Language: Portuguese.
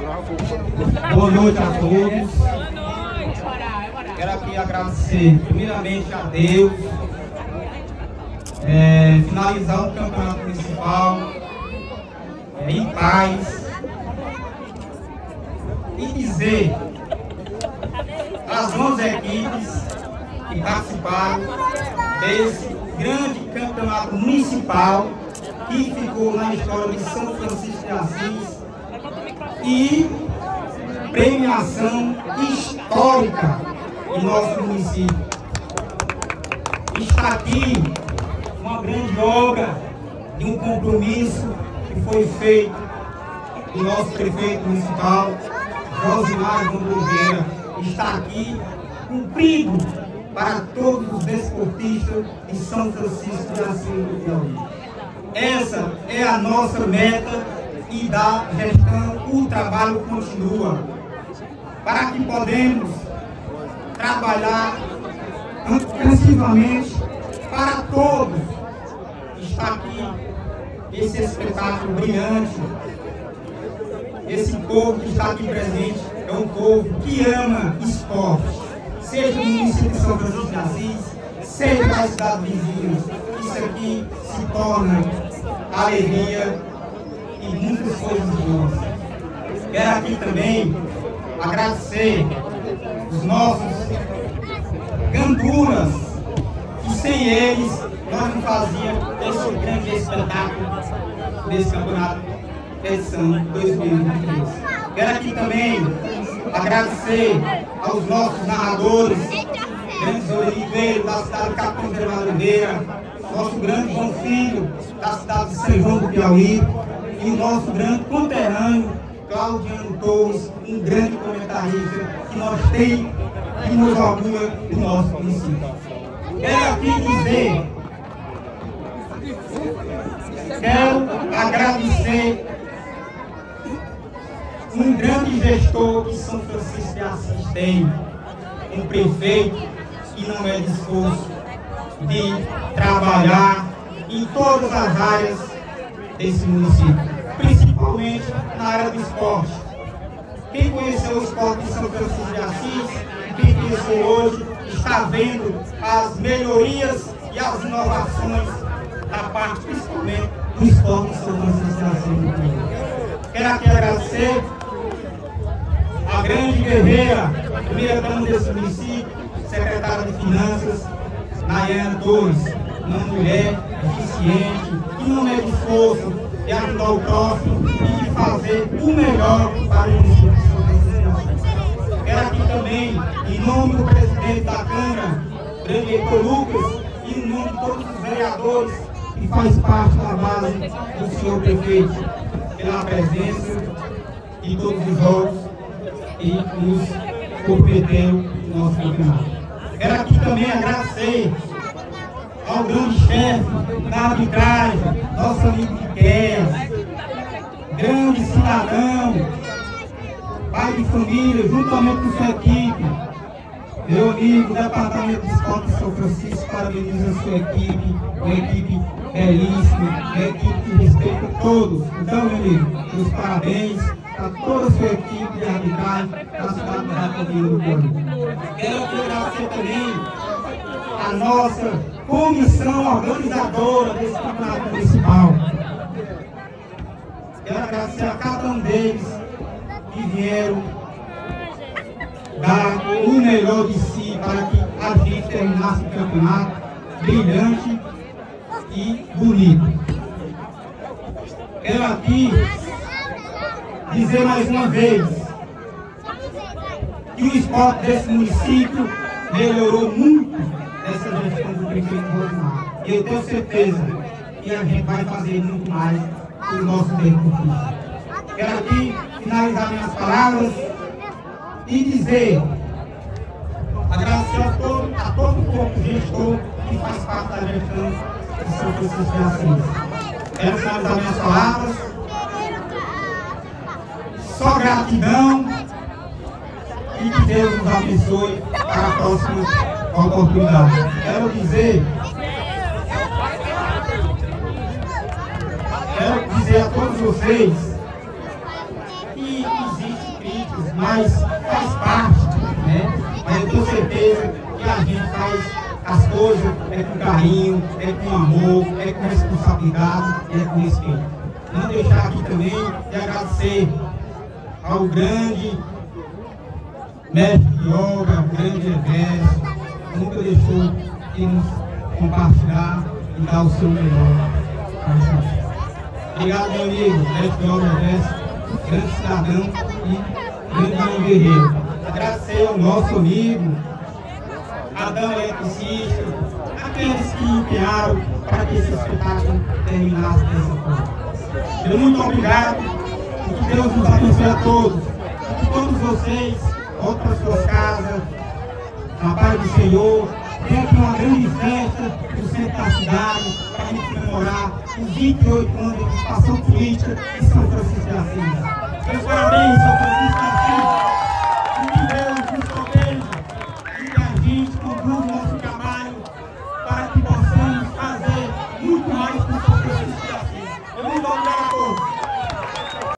Boa noite a todos. Quero aqui agradecer primeiramente a Deus. É, finalizar o campeonato municipal é, em paz. E dizer às 11 equipes que participaram desse grande campeonato municipal que ficou na história de São Francisco de Assis e premiação histórica em nosso município. Está aqui uma grande obra de um compromisso que foi feito do nosso prefeito municipal, Josimar Oliveira, está aqui cumprido para todos os desportistas de São Francisco de Assis do Piauí. Essa é a nossa meta e da gestão, o trabalho continua. Para que podemos trabalhar intensivamente para todos. Está aqui esse espetáculo brilhante. Esse povo que está aqui presente é um povo que ama esporte, seja no município de São Francisco de Assis, seja nas cidades vizinhas. Isso aqui se torna alegria e muitas coisas boas. Quero aqui também agradecer os nossos canturas, que sem eles nós não fazíamos esse grande espetáculo desse campeonato edição 2023. Quero aqui também agradecer aos nossos narradores, grandes Oliveira, da cidade de Capão de Oliveira, nosso grande bom filho da cidade de São João do Piauí e o nosso grande conterrâneo Claudiano Torres, um grande comentarista que nós temos nos orgulha do nosso município. Quero aqui dizer, quero agradecer um grande gestor que São Francisco de Assis tem, um prefeito que não é disposto de trabalhar em todas as áreas desse município, principalmente na área do esporte. Quem conheceu o esporte de São Francisco de Assis, quem conheceu hoje, está vendo as melhorias e as inovações da parte, principalmente, do esporte de São Francisco de Assis. Quero aqui agradecer a grande guerreira, primeira dama desse município, secretária de Finanças, Nayana Torres, uma mulher eficiente, não mede esforço de ajudar o próximo e de fazer o melhor para o município de São Francisco. Quero aqui também, em nome do presidente da Câmara, grande Heitor Lucas, e em nome de todos os vereadores que faz parte da base do senhor prefeito, pela presença de todos os jogos e nos comprometeu no nosso campeonato. Quero aqui também agradecer ao grande chefe da arbitragem, nosso amigo Miquel, grande cidadão, pai de família, juntamente com sua equipe, meu amigo Departamento de Esporte de São Francisco, parabeniza a sua equipe, uma equipe belíssima, uma equipe que respeita todos. Então, meu amigo, meus parabéns a toda a sua equipe de arbitragem da cidade de Jacobina do Correio. Quero agradecer também a nossa comissão organizadora desse campeonato municipal. Quero agradecer a cada um deles que vieram dar o melhor de si para que a gente terminasse o campeonato brilhante e bonito. Quero aqui dizer mais uma vez que o esporte desse município melhorou muito essa gestão do prefeito Rosemar. E eu tenho certeza que a gente vai fazer muito mais o nosso desportista. Quero aqui finalizar minhas palavras e dizer, agradecer a todo, a todo o corpo gestor que faz parte da gestão de São Francisco de Assis. Quero finalizar minhas palavras. Só gratidão e que Deus nos abençoe para a próxima oportunidade. Quero dizer, quero dizer a todos vocês que existe críticas, mas faz parte, né? Mas eu tenho certeza que a gente faz as coisas é com carinho, é com amor, é com responsabilidade, é com respeito. Não deixar aqui também de agradecer ao grande mestre de obra, grande Everson, nunca deixou de nos compartilhar e dar o seu melhor. Obrigado, meu amigo, obra Everson, grande cidadão e grande guerreiro. Agradecer ao nosso amigo, Adão Eletricista, aqueles que empenharam para que esse espetáculo terminasse dessa forma. Muito obrigado e que Deus nos abençoe a todos. Que todos vocês voltem para suas casas, na paz do Senhor. Tem aqui uma grande festa no centro da cidade para a gente comemorar os 28 anos de participação política de São Francisco de Assis. Meus parabéns,